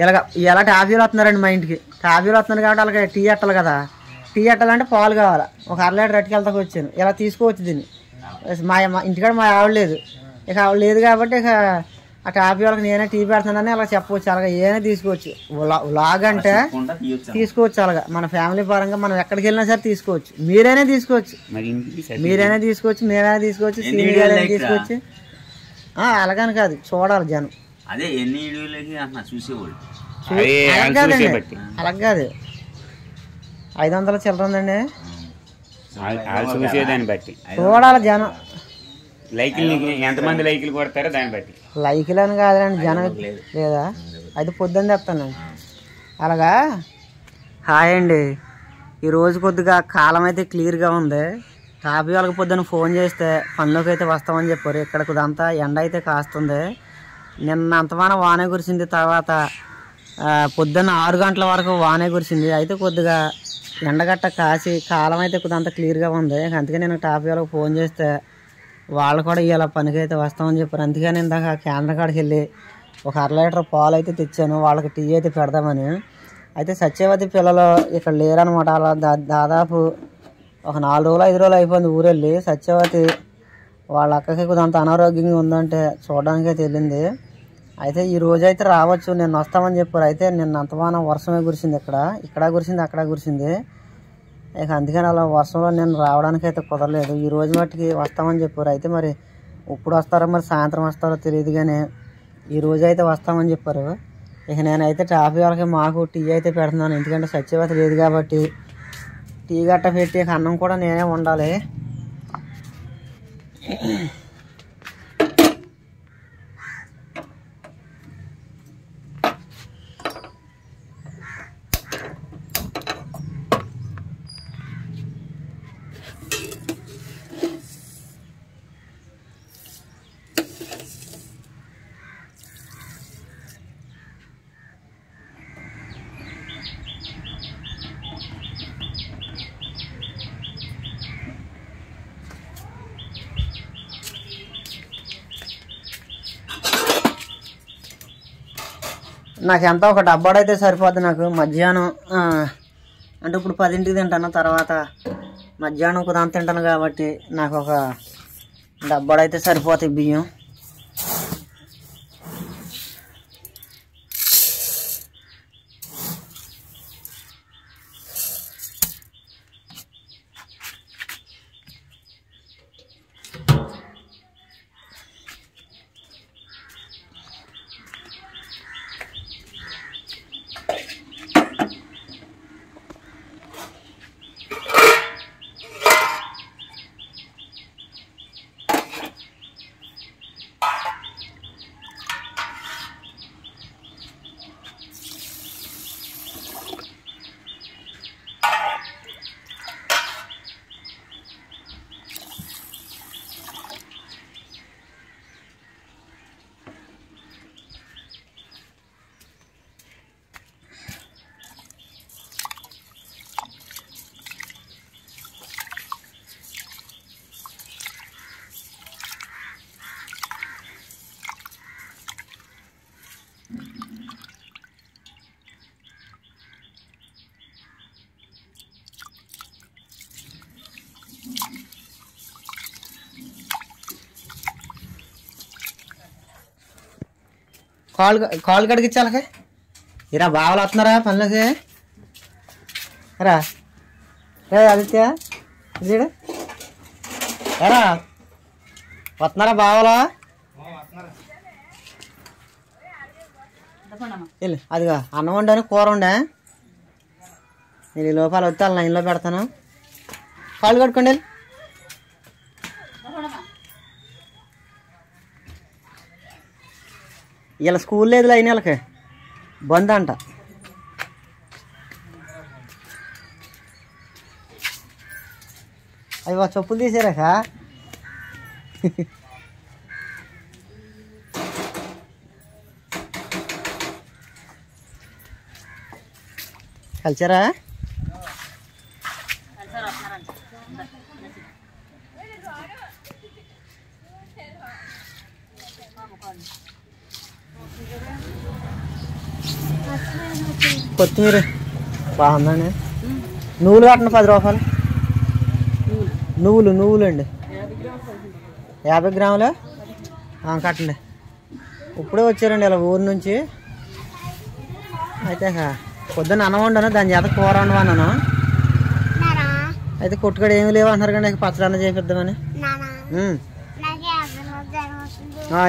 ఇలాగ ఇలా టాఫీలు వస్తున్నారండి మా ఇంటికి. టాఫీలు వస్తున్నారు కాబట్టి అలాగే టీ ఎట్టాలి కదా. టీ ఎట్టాలంటే పాలు కావాలి. ఒక అర లీటర్ అట్టుకెళ్తాకు వచ్చాను. ఇలా తీసుకోవచ్చు దీన్ని. మా ఇంటికాడ మా ఆవిడ లేదు. ఇక ఆవిడ లేదు కాబట్టి ఇక ఆ టాఫీ వాళ్ళకి నేనే టీ పెడుతున్నానని అలా చెప్పవచ్చు. అలాగే ఏనే తీసుకోవచ్చు. వ్లాగ్ అంటే తీసుకోవచ్చు అలాగా. మన ఫ్యామిలీ పరంగా మనం ఎక్కడికి వెళ్ళినా సరే తీసుకోవచ్చు. మీరైనా తీసుకోవచ్చు. మీరైనా తీసుకోవచ్చు మేమైనా తీసుకోవచ్చు సీనియర్? తీసుకోవచ్చు. అలాగని కాదు. చూడాలి జనం. అదే ఎన్ని వీడియోలకి అన్న చూసేవాళ్ళు చూ- అది అలా వాళ్ళు కాదండి. చూసే బట్టి. అలా కాదు. ఐదు వందల చిల్లర ఉందండి వాళ్ళు వాళ్ళు చూసేదాన్ని బట్టి. చూడాలి జనం. లైకులు ఎంతమంది లైకులు కొడతారో దాన్ని బట్టి. లైకులు అని కాదండి జనం లేదా. అయితే పొద్దున్న చెప్తానండి అలాగా? హాయ్ అండి. ఈ రోజు కొద్దిగా కాలం అయితే క్లియర్గా ఉంది. టాపీ వాళ్ళకి పొద్దున్న ఫోన్ చేస్తే పనిలోకి అయితే వస్తామని చెప్పారు. ఇక్కడ కొద్దంతా ఎండ అయితే కాస్తుంది. నిన్న అంతమాన వానే కురిసింది తర్వాత పొద్దున్న ఆరు గంటల వరకు వానే కురిసింది. అయితే కొద్దిగా ఎండగట్ట కాసి కాలం అయితే కొద్దిగా క్లియర్గా ఉంది. అందుకే నేను టాపీ వాళ్ళకి ఫోన్ చేస్తే వాళ్ళు కూడా ఇలా పనికి అయితే వస్తామని చెప్పారు. అందుకే నేను ఇందాక కేంద్ర కాడికి వెళ్ళి ఒక అర లీటర్ పాలు అయితే తెచ్చాను. వాళ్ళకి టీ అయితే పెడదామని. అయితే సత్యవతి పిల్లలు ఇక్కడ లేరనమాట అలా దా దాదాపు ఒక నాలుగు రోజులు ఐదు రోజులు అయిపోయింది ఊరెళ్ళి. సత్యవతి వాళ్ళ అక్కకి కొంత అనారోగ్యంగా ఉందంటే చూడడానికి అయితే వెళ్ళింది. అయితే ఈ రోజు అయితే రావచ్చు నేను వస్తామని చెప్పారు. అయితే నిన్న అంతమానం వర్షమే కురిసింది ఇక్కడ. ఇక్కడ కురిసింది అక్కడ కురిసింది. ఇక అందుకని అలా వర్షంలో నేను రావడానికి అయితే కుదరలేదు. ఈ రోజు మట్టుకి వస్తామని చెప్పారు. అయితే మరి ఇప్పుడు వస్తారో మరి సాయంత్రం వస్తారో తెలియదు కానీ ఈ రోజు అయితే వస్తామని చెప్పారు. ఇక నేనైతే ట్రాఫిక్ వాళ్ళకి మాకు టీ అయితే పెడుతున్నాను. ఎందుకంటే సత్యవత లేదు కాబట్టి టీ గట్ట పెట్టి అన్నం కూడా నేనే ఉండాలి నాకు ఎంత? ఒక డబ్బాడైతే సరిపోద్ది నాకు. మధ్యాహ్నం అంటే ఇప్పుడు పదింటికి తింటాను తర్వాత మధ్యాహ్నం కుదాంత తింటాను కాబట్టి నాకు ఒక డబ్బాడైతే సరిపోతాయి బియ్యం. కాల్ కాళ్ళు కడిగించాలకే ఇరా బావలు వస్తున్నారా పనులకి? రా రే ఆదిత్య ఎరా. వస్తున్నారా బావలా? అదిగా అన్నం వండాను కూర వండా. నేను ఈ లోపాలు వస్తే వాళ్ళ లైన్లో పెడతాను. కాళ్ళు కట్టుకోండి ఇలా స్కూల్ లేదు అయిన వాళ్ళకి బంద్ అంట. అవి చెప్పులు తీసారాక. కలిసారా? కొత్తిమీర. బాగుందండి. నువ్వులు కట్టండి పది రూపాయలు. నువ్వులు నువ్వులు అండి యాభై గ్రాములు? కట్టండి. ఇప్పుడే వచ్చారండి ఇలా ఊరు నుంచి. అయితే పొద్దున్న అన్నం వండాను దాని చేత కూర వండమన్నాను. అయితే కొట్టుకడ ఏమి లేవు అంటున్నారు కానీ పచ్చడి అన్న చేపిద్దామని. ఉమ్.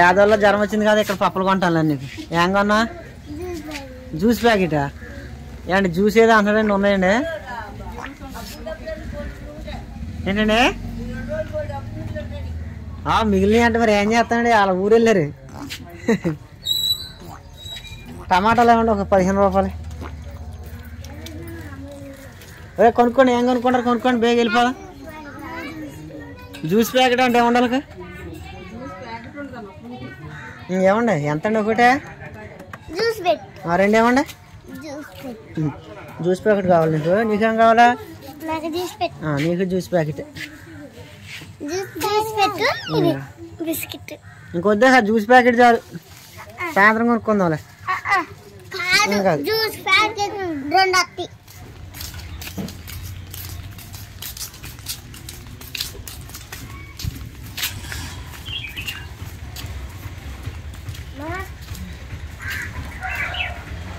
యాదవ్లో జ్వరం వచ్చింది కదా ఇక్కడ పప్పులు కొంటాను నీకు. ఏం కొన్నా జ్యూస్ ప్యాకెటా? ఏంటి జ్యూస్ ఏదో అంటాడండి ఉన్నాయండి? ఏంటండి? ఆ, మిగిలినవి అంటే మరి ఏం చేస్తానండి వాళ్ళ ఊరు వెళ్ళారు. టమాటాలు ఏమండి? ఒక పదిహేను రూపాయలు. అదే కొనుక్కోండి ఏం కొనుక్కుంటారు? కొనుక్కోండి బేగ వెళ్ళిపోదా? జ్యూస్ ప్యాకెట్ అంటే ఏముండాలి ఏమండి? ఎంత అండి ఒకటే రెండు ఏమండి? జ్యూస్ పెట్ ఉమ్. జ్యూస్ ప్యాకెట్ కావాలి నీకు నీకేం కావాలా నాకు జ్యూస్ పెట్ ఆ, నీకు జ్యూస్ ప్యాకెట్ జ్యూస్ జ్యూస్ పెట్టు ఇది బిస్కెట్ ఇంకొద్దే సార్ జ్యూస్ ప్యాకెట్ చాలు సాయంత్రం కొనుక్కుందాంలే కాదు కాదు. జ్యూస్ ప్యాకెట్ రెండు అత్తి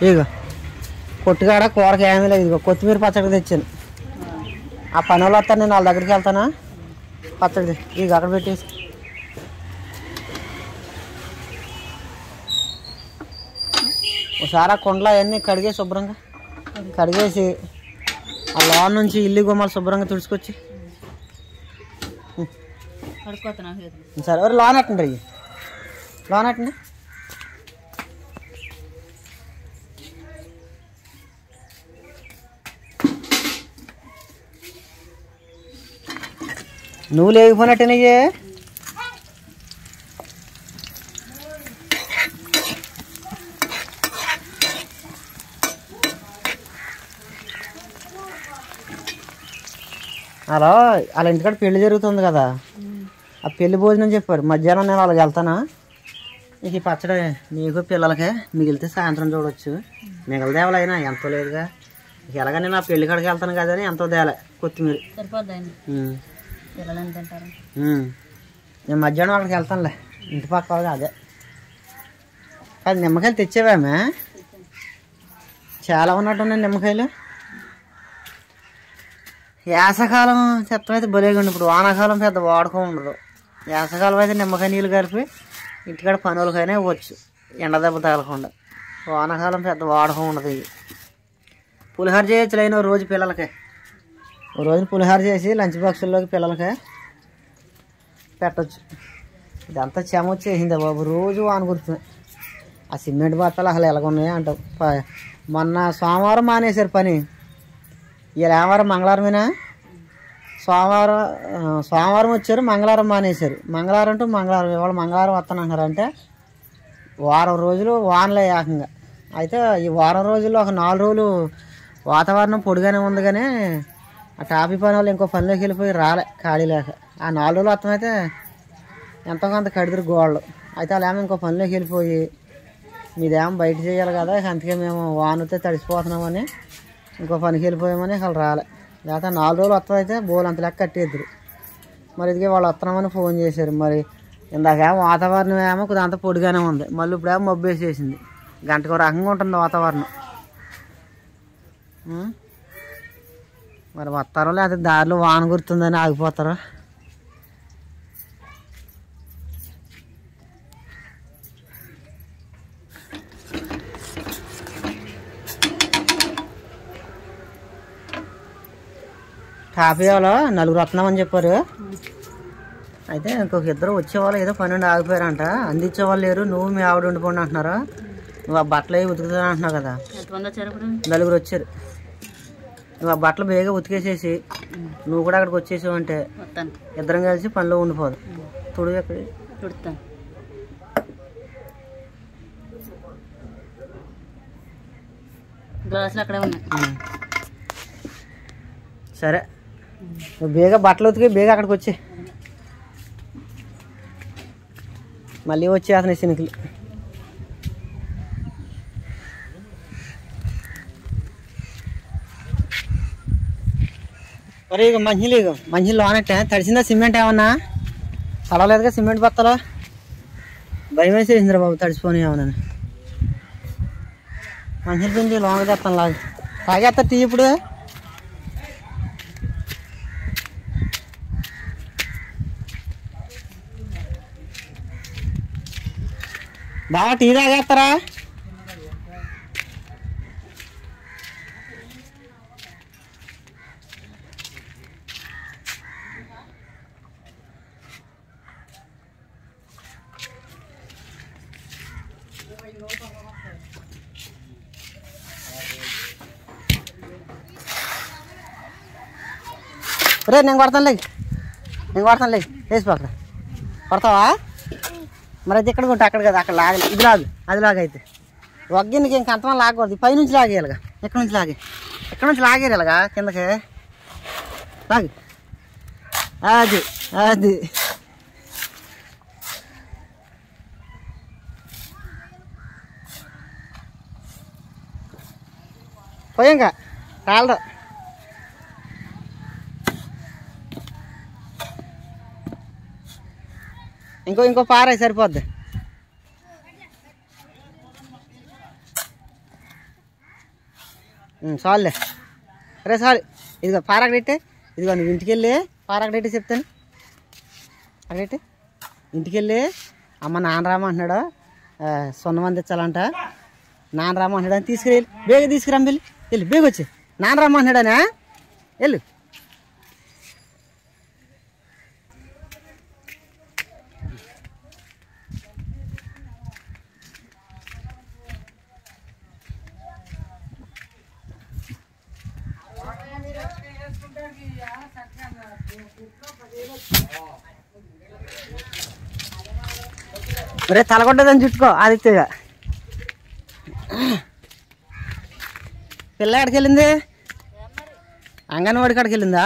ఇదిగో కొట్టుకాడ కూరకి ఏమీ లేదు. ఇదిగో కొత్తిమీర పచ్చడి తెచ్చాను. ఆ పని వాళ్ళు వస్తారు నేను వాళ్ళ దగ్గరికి వెళ్తానా? పచ్చడి ఇక అక్కడ పెట్టేసి. ఒకసారి ఆ కుండలు అవన్నీ కడిగేసి శుభ్రంగా కడిగేసి ఆ లోన్ నుంచి ఇల్లు గుమ్మాలు శుభ్రంగా తుడుచుకొచ్చి. సరే లోన్ అట్టండి లోన్ అట్టండి నువ్వు లేకపోయినట్టు నీకే అలా వాళ్ళ ఇంటికాడ పెళ్ళి జరుగుతుంది కదా. ఆ పెళ్ళి భోజనం చెప్పారు. మధ్యాహ్నం నేను వాళ్ళకి వెళ్తానా? ఇక ఈ పచ్చడి నీకు పిల్లలకే మిగిలితే సాయంత్రం చూడొచ్చు. మిగలదేవలైనా ఎంతో లేదుగా. ఎలాగ నేను ఆ పెళ్ళి కాడికి వెళ్తాను కదా అని ఎంతో తేలే కొత్తిమీర. నేను మధ్యాహ్నం అక్కడికి వెళ్తానులే. ఇంటి పక్క వాళ్ళకి అదే. అది నిమ్మకాయలు తెచ్చేవామే. చాలా ఉన్నట్టున్నాయి నిమ్మకాయలు. వేసకాలం చెత్తం అయితే భలేగా ఉండి. ఇప్పుడు వానాకాలం పెద్ద వాడుకో ఉండదు. వేసకాలం అయితే నిమ్మకాయ నీళ్ళు కలిపి ఇంటికాడ పనులకైనా ఇవ్వచ్చు. ఎండ దెబ్బ తగలకుండా. వానాకాలం పెద్ద వాడకం ఉండదు ఇది. పులిహోర చేయొచ్చు లేని రోజు పిల్లలకి. రోజున పులిహార పులిహోర చేసి లంచ్ బాక్సుల్లోకి పిల్లలకి పెట్టచ్చు. ఇదంతా చెమ వచ్చేసిందే బాబు. రోజు వాన కుడుతుంది ఆ సిమెంట్ బట్టలు అసలు ఎలాగున్నాయి అంటావు. ప- మొన్న సోమవారం మానేశారు పని. ఇలా ఏమవారం? మంగళవారమేనా? సోమవారం సోమవారం వచ్చారు మంగళవారం మానేశారు. మంగళవారం అంటూ మంగళవారం. ఇవాళ మంగళవారం వస్తానంటున్నారు అంటే వారం రోజులు వానలే ఏకంగా. అయితే ఈ వారం రోజుల్లో ఒక నాలుగు రోజులు వాతావరణం పొడిగానే ఉంది కానీ ఆ టాపీ పని వాళ్ళు ఇంకో పనిలోకి వెళ్ళిపోయి రాలే ఖాళీ లేక. ఆ నాలుగు రోజులు అర్థమైతే ఎంతో కొంత కడిదురు గోళ్ళు అయితే అలా ఏమో ఇంకో పనిలోకి వెళ్ళిపోయి మీదేమో బయట చేయాలి కదా అందుకే మేము వానతో తడిసిపోతున్నామని ఇంకో పనికి వెళ్ళిపోయామని అసలు రాలే. లేకపోతే నాలుగు రోజులు వస్తుంది అయితే బోల్ అంత లెక్క కట్టేద్దరు. మరి ఇదిగే వాళ్ళు వస్తున్నామని ఫోన్ చేశారు. మరి ఇందాకేమో వాతావరణం ఏమో కొద్దిగా అంత పొడిగానే ఉంది. మళ్ళీ ఇప్పుడేమో మబ్బేసేసింది గంటకు రకంగా ఉంటుంది వాతావరణం. మరి వస్తారో లేకపోతే దారిలో వాన గుర్తుందని ఆగిపోతారో. కాఫీ వాళ్ళు నలుగురు వస్తున్నామని చెప్పారు. అయితే ఇంకొక ఇద్దరు వచ్చేవాళ్ళు ఏదో పన్నెండు ఆగిపోయారంట. అందించే వాళ్ళు లేరు. నువ్వు మీ ఆవిడ ఉండిపోండి అంటున్నారు. నువ్వు ఆ బట్టలు అవి ఉతుకుతా అంటున్నావు కదా. నలుగురు వచ్చారు. నువ్వు ఆ బట్టలు బేగా ఉతికేసేసి నువ్వు కూడా అక్కడికి వచ్చేసావు అంటే ఇద్దరం కలిసి పనిలో ఉండిపోదు. తుడు ఎక్కడ? అక్కడే ఉన్నాయి. ఉం. సరే. బేగా బట్టలు ఉతికి బేగా అక్కడికి వచ్చి. మళ్ళీ వచ్చి అతని సినికలు. మరి ఇక మంచి ఇక మంచి లోనట్టే. తడిసిందా సిమెంట్ ఏమన్నా? తడవలేదుగా సిమెంట్ బత్తలో? భయం వేసేసిందిరా బాబు తడిసిపోని ఏమన్నా. మంచి పిండి లోన తెస్తాను లాగా. తాగేస్తా టీ ఇప్పుడు. బాగా టీ తాగేస్తారా రే నేను కొడతాను లే నేను కొడతాను లే వేసి పక్కన కొడతావా మరి అది ఎక్కడ కొంటే అక్కడ కదా అక్కడ లాగలే ఇది లాగు అది లాగు అయితే వగ్గినికి ఇంక అంతమంది లాగకూడదు పై నుంచి లాగేయాలిగా ఎక్కడి నుంచి లాగే ఎక్కడి నుంచి లాగేయాలి ఇలాగా కిందకి లాగు అది అది పోయి ఇంకా ఇంకో ఇంకో పారాయి సరిపోద్ది. ఉమ్, చాలులే. రే చాలు. ఇదిగో పారాకడెట్టే ఇదిగో నువ్వు ఇంటికి వెళ్ళి పారాకడెట్టి చెప్తాను. అక్కడెట్టి ఇంటికి వెళ్ళి అమ్మ నాన్న రామంటున్నాడు ఆ, సొన్నం అందించాలంట నాన్న రామంటున్నాడు అని వెళ్ళి బేగ తీసుకురాం వెళ్ళి. వెళ్ళి బేగొచ్చి నాన్న రామంటున్నాడనా వెళ్ళు. ఒరే తలగొడ్డదని చుట్టుకో ఆదిత్యగా పిల్ల ఎక్కడికి వెళ్ళింది? అంగన్వాడి కాడికి వెళ్ళిందా.